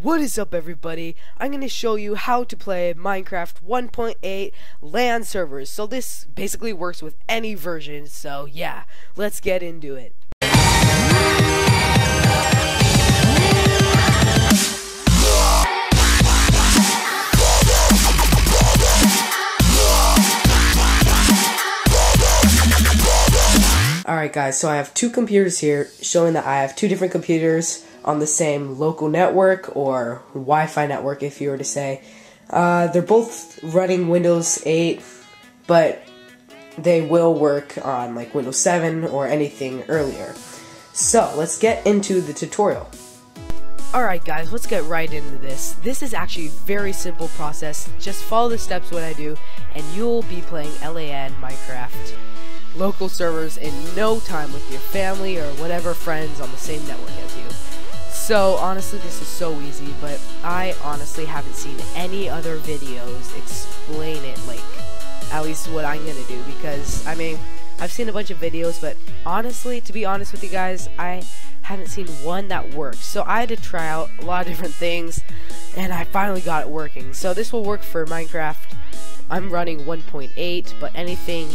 What is up everybody? I'm going to show you how to play Minecraft 1.8 LAN servers. So this basically works with any version, so yeah, let's get into it. Alright guys, so I have two computers here showing that I have two different computers on the same local network or Wi-Fi network if you were to say. Uh, they're both running Windows 8, but they will work on like Windows 7 or anything earlier. So let's get into the tutorial. Alright guys, let's get right into this. This is actually a very simple process. Just follow the steps what I do and you'll be playing LAN Minecraft local servers in no time with your family or whatever friends on the same network as you. So honestly this is so easy, but I honestly haven't seen any other videos explain it like at least what I'm gonna do because I mean I've seen a bunch of videos but honestly to be honest with you guys I haven't seen one that works. So I had to try out a lot of different things and I finally got it working. So this will work for Minecraft. I'm running 1.8 but anything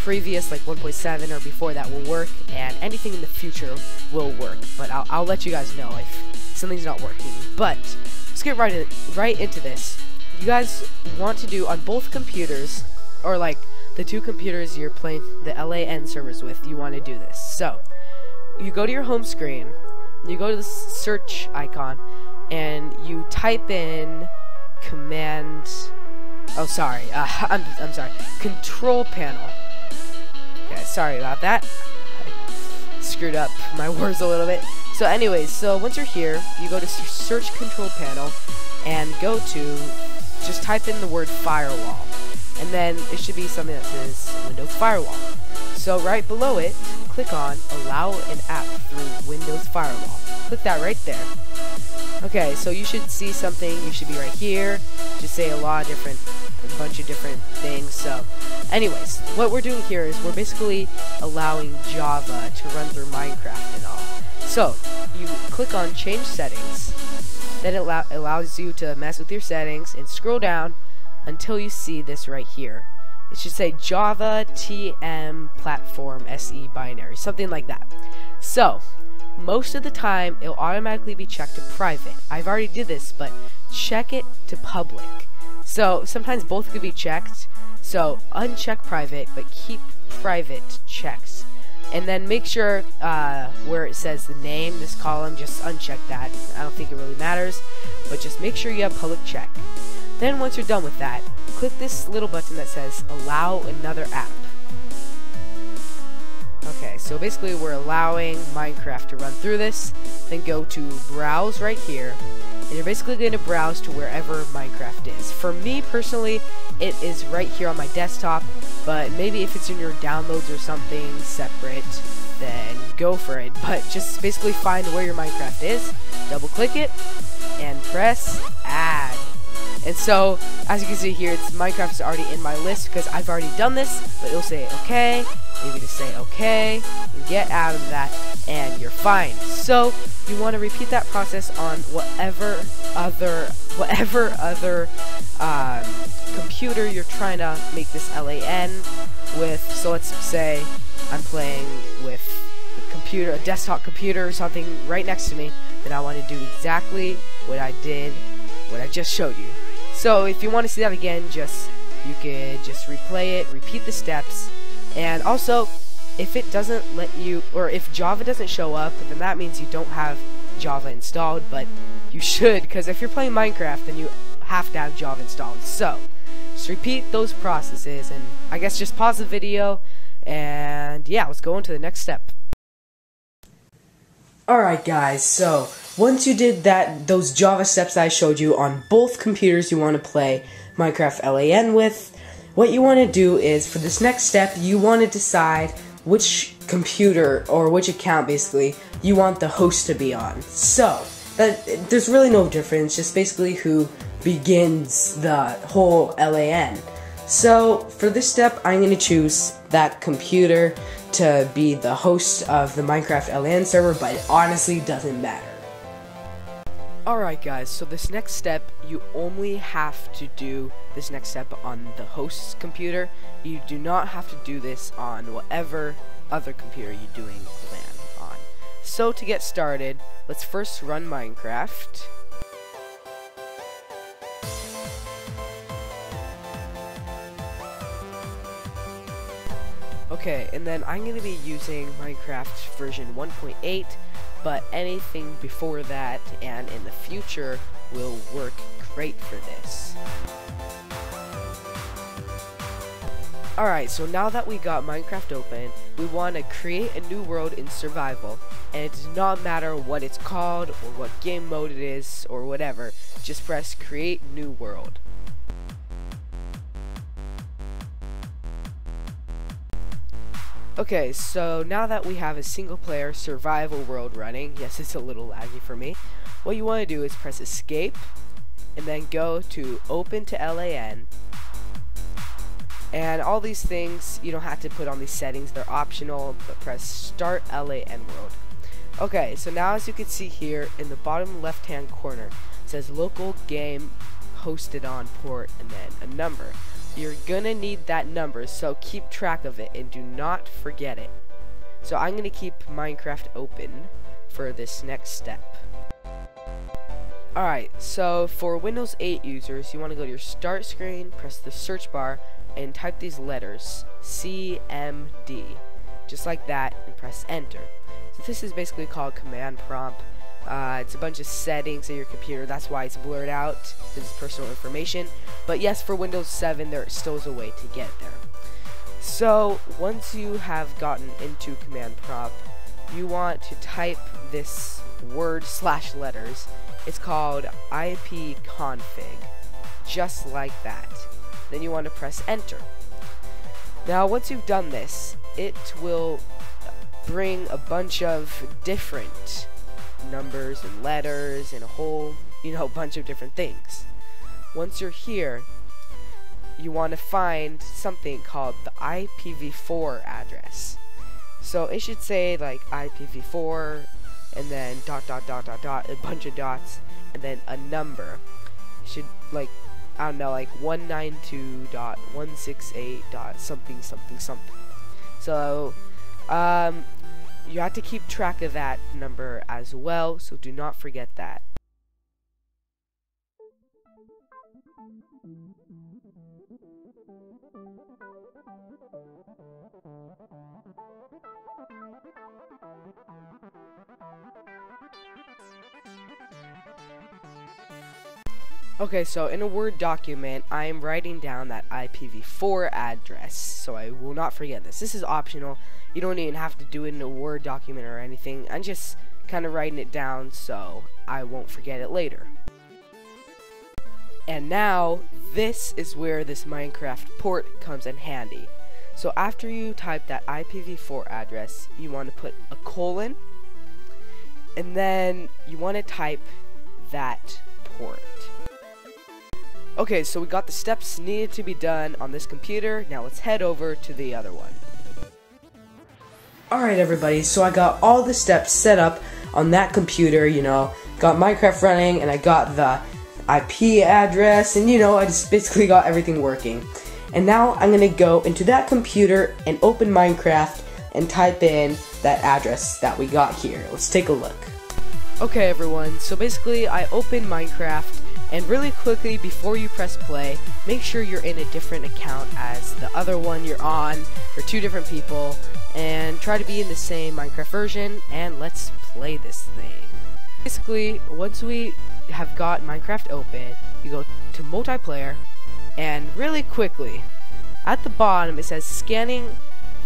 previous, like 1.7 or before that will work, and anything in the future will work. But I'll, I'll let you guys know if something's not working. But let's get right in, right into this. You guys want to do on both computers, or like the two computers you're playing the LAN servers with, you want to do this. So you go to your home screen, you go to the search icon, and you type in command. Oh, sorry. Uh, I'm, I'm sorry. Control panel sorry about that. I screwed up my words a little bit. So anyways, so once you're here, you go to search control panel and go to, just type in the word firewall. And then it should be something that says Windows Firewall. So right below it, click on Allow an app through Windows Firewall. Click that right there. Okay, so you should see something, you should be right here, just say a lot of different, a bunch of different things, so Anyways, what we're doing here is we're basically allowing Java to run through Minecraft and all. So, you click on change settings, then it allow allows you to mess with your settings and scroll down until you see this right here. It should say Java TM Platform SE binary, something like that. So, most of the time, it'll automatically be checked to private. I've already did this, but check it to public. So, sometimes both could be checked, so uncheck private, but keep private checked. And then make sure uh, where it says the name, this column, just uncheck that. I don't think it really matters, but just make sure you have public check. Then once you're done with that, click this little button that says allow another app. Okay, so basically we're allowing Minecraft to run through this. Then go to browse right here, and you're basically going to browse to wherever Minecraft is. For me personally, it is right here on my desktop, but maybe if it's in your downloads or something separate, then go for it. But just basically find where your Minecraft is, double click it, and press add. And so, as you can see here, it's Minecraft is already in my list because I've already done this, but it'll say okay, maybe just say okay, get out of that, and you're fine. So, you want to repeat that process on whatever other, whatever other um, computer you're trying to make this LAN with. So let's say I'm playing with a computer, a desktop computer or something right next to me, then I want to do exactly what I did, what I just showed you. So if you want to see that again, just you could just replay it, repeat the steps, and also if it doesn't let you, or if Java doesn't show up, then that means you don't have Java installed, but you should, because if you're playing Minecraft, then you have to have Java installed. So, just repeat those processes, and I guess just pause the video, and yeah, let's go into the next step. Alright guys, so once you did that, those Java steps I showed you on both computers you want to play Minecraft LAN with, what you want to do is, for this next step, you want to decide which computer, or which account basically, you want the host to be on. So, that, there's really no difference, just basically who begins the whole LAN. So for this step, I'm going to choose that computer to be the host of the Minecraft LAN server, but it honestly doesn't matter. Alright guys, so this next step, you only have to do this next step on the host's computer. You do not have to do this on whatever other computer you're doing LAN on. So to get started, let's first run Minecraft. Okay, and then I'm going to be using Minecraft version 1.8 but anything before that and in the future will work great for this. Alright, so now that we got Minecraft open, we want to create a new world in survival. And it does not matter what it's called, or what game mode it is, or whatever. Just press create new world. Okay, so now that we have a single player survival world running, yes, it's a little laggy for me, what you want to do is press escape, and then go to open to LAN, and all these things, you don't have to put on these settings, they're optional, but press start LAN world. Okay, so now as you can see here, in the bottom left hand corner, says local game hosted on port, and then a number. You're gonna need that number, so keep track of it and do not forget it. So I'm gonna keep Minecraft open for this next step. Alright, so for Windows 8 users, you want to go to your start screen, press the search bar, and type these letters, CMD, just like that, and press enter. So this is basically called command prompt. Uh, it's a bunch of settings of your computer. That's why it's blurred out. This is personal information. But yes, for Windows 7, there still is a way to get there. So once you have gotten into command prompt, you want to type this word slash letters. It's called ipconfig, just like that. Then you want to press enter. Now once you've done this, it will bring a bunch of different numbers and letters and a whole, you know, bunch of different things. Once you're here, you want to find something called the IPv4 address. So it should say like IPv4 and then dot dot dot dot dot a bunch of dots and then a number. It should like I don't know like 192.168. dot something something something. So um you have to keep track of that number as well, so do not forget that. Okay, so in a Word document, I am writing down that IPv4 address, so I will not forget this. This is optional. You don't even have to do it in a Word document or anything. I'm just kind of writing it down so I won't forget it later. And now, this is where this Minecraft port comes in handy. So after you type that IPv4 address, you want to put a colon, and then you want to type that port. Okay, so we got the steps needed to be done on this computer. Now let's head over to the other one. Alright everybody, so I got all the steps set up on that computer, you know, got Minecraft running, and I got the IP address, and you know, I just basically got everything working. And now I'm gonna go into that computer and open Minecraft and type in that address that we got here. Let's take a look. Okay everyone, so basically I opened Minecraft and really quickly, before you press play, make sure you're in a different account as the other one you're on for two different people, and try to be in the same Minecraft version, and let's play this thing. Basically, once we have got Minecraft open, you go to multiplayer, and really quickly, at the bottom it says scanning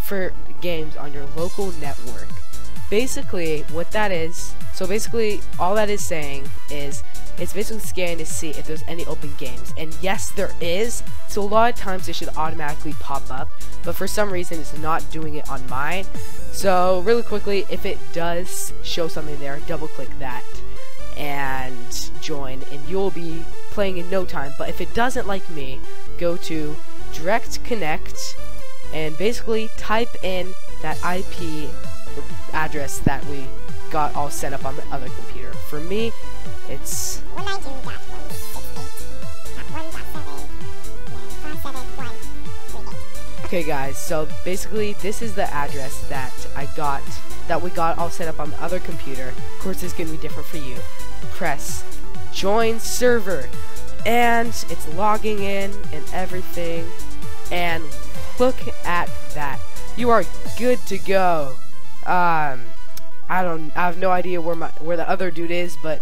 for games on your local network. Basically, what that is, so basically, all that is saying is it's basically scanning to see if there's any open games. And yes, there is. So a lot of times it should automatically pop up. But for some reason, it's not doing it on mine. So really quickly, if it does show something there, double click that and join. And you'll be playing in no time. But if it doesn't like me, go to direct connect and basically type in that IP address that we got all set up on the other computer. For me, It's Okay guys, so basically this is the address that I got, that we got all set up on the other computer. Of course it's going to be different for you. Press join server and it's logging in and everything and look at that. You are good to go. Um, I don't, I have no idea where my, where the other dude is, but,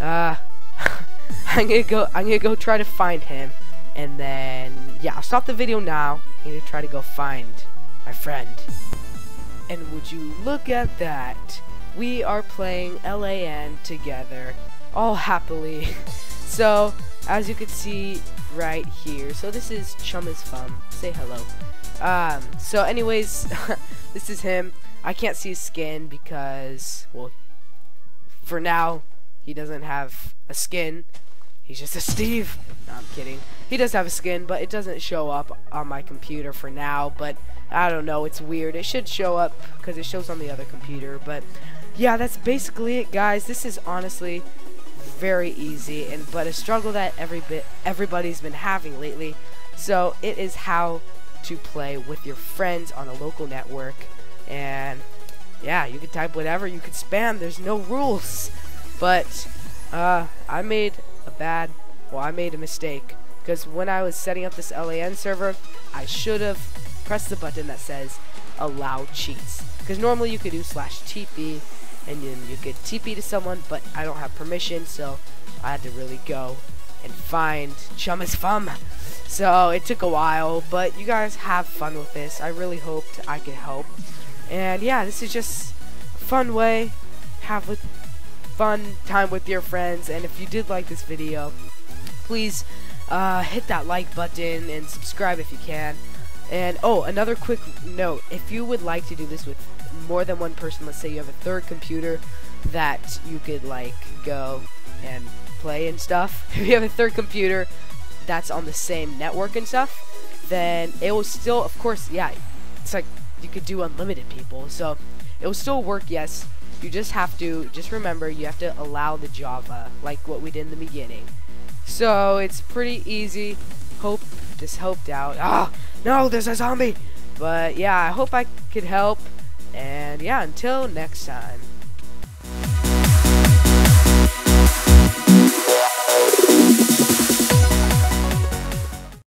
uh, I'm gonna go, I'm gonna go try to find him. And then, yeah, I'll stop the video now. I'm gonna try to go find my friend. And would you look at that? We are playing LAN together, all happily. so, as you can see right here, so this is Chum is Fun. Say hello. Um, so anyways, this is him. I can't see his skin because, well, for now, he doesn't have a skin. He's just a Steve. No, I'm kidding. He does have a skin, but it doesn't show up on my computer for now. But I don't know. It's weird. It should show up because it shows on the other computer. But yeah, that's basically it, guys. This is honestly very easy, and but a struggle that every bit everybody's been having lately. So it is how to play with your friends on a local network, and yeah, you can type whatever, you can spam. There's no rules, but uh, I made a bad, well, I made a mistake. Because when I was setting up this LAN server, I should have pressed the button that says allow cheats. Because normally you could do slash TP, and then you could TP to someone, but I don't have permission, so I had to really go and find Chum is Fun. So it took a while, but you guys have fun with this. I really hoped I could help. And yeah, this is just a fun way. Have a fun time with your friends. And if you did like this video, please uh, hit that like button and subscribe if you can. And oh, another quick note: if you would like to do this with more than one person, let's say you have a third computer that you could like go and play and stuff. If you have a third computer that's on the same network and stuff, then it will still, of course, yeah, it's like you could do unlimited people. So it will still work, yes, you just have to, just remember, you have to allow the Java, like what we did in the beginning. So, it's pretty easy. Hope this helped out. Ah, no, there's a zombie! But, yeah, I hope I could help. And, yeah, until next time.